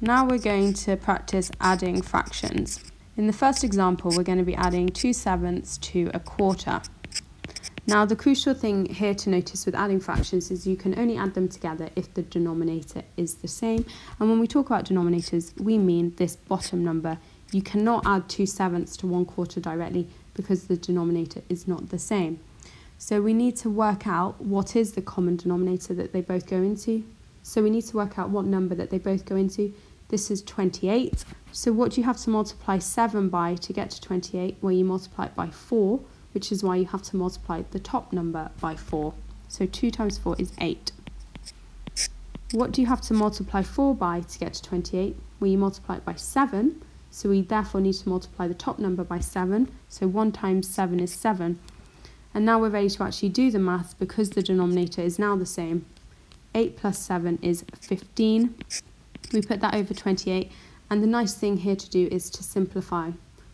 Now we're going to practice adding fractions. In the first example, we're going to be adding 2 sevenths to a quarter. Now the crucial thing here to notice with adding fractions is you can only add them together if the denominator is the same. And when we talk about denominators, we mean this bottom number. You cannot add 2 sevenths to 1 quarter directly because the denominator is not the same. So we need to work out what is the common denominator that they both go into. So we need to work out what number that they both go into. This is 28. So what do you have to multiply 7 by to get to 28? Well, you multiply it by 4, which is why you have to multiply the top number by 4. So 2 times 4 is 8. What do you have to multiply 4 by to get to 28? Well, you multiply it by 7. So we therefore need to multiply the top number by 7. So 1 times 7 is 7. And now we're ready to actually do the math because the denominator is now the same. 8 plus 7 is 15. We put that over 28 and the nice thing here to do is to simplify.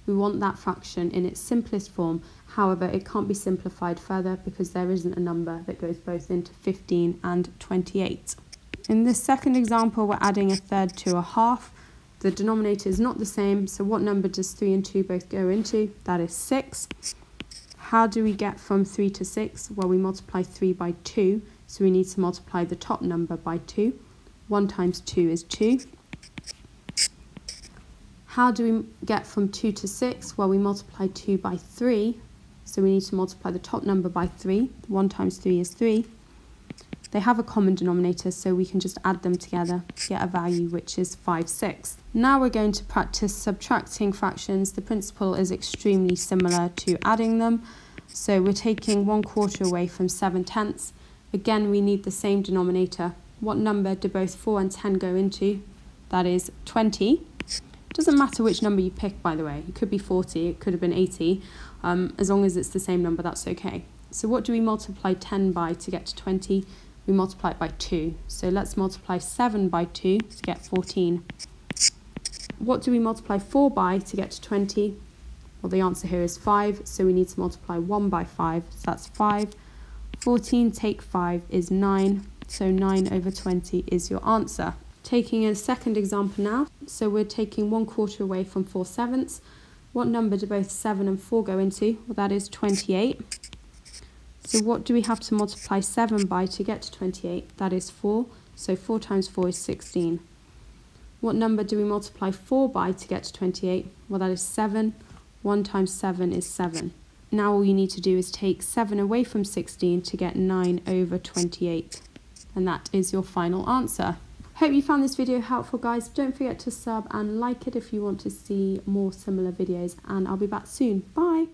We want that fraction in its simplest form, however it can't be simplified further because there isn't a number that goes both into 15 and 28. In this second example we're adding a third to a half. The denominator is not the same, so what number does 3 and 2 both go into? That is 6. How do we get from 3 to 6? Well, we multiply 3 by 2, so we need to multiply the top number by 2. 1 times 2 is 2. How do we get from 2 to 6? Well, we multiply 2 by 3. So we need to multiply the top number by 3. 1 times 3 is 3. They have a common denominator, so we can just add them together to get a value which is 5 sixths. Now we're going to practice subtracting fractions. The principle is extremely similar to adding them. So we're taking 1 quarter away from 7 tenths. Again, we need the same denominator. What number do both 4 and 10 go into? That is 20. It doesn't matter which number you pick, by the way. It could be 40, it could have been 80. Um, as long as it's the same number, that's okay. So what do we multiply 10 by to get to 20? We multiply it by 2. So let's multiply 7 by 2 to get 14. What do we multiply 4 by to get to 20? Well, the answer here is 5, so we need to multiply 1 by 5, so that's 5. 14 take 5 is 9, so 9 over 20 is your answer. Taking a second example now, so we're taking 1 quarter away from 4 sevenths. What number do both 7 and 4 go into? Well, that is 28. So what do we have to multiply 7 by to get to 28? That is 4. So 4 times 4 is 16. What number do we multiply 4 by to get to 28? Well, that is 7. 1 times 7 is 7. Now all you need to do is take 7 away from 16 to get 9 over 28. And that is your final answer. Hope you found this video helpful guys. Don't forget to sub and like it if you want to see more similar videos and I'll be back soon. Bye!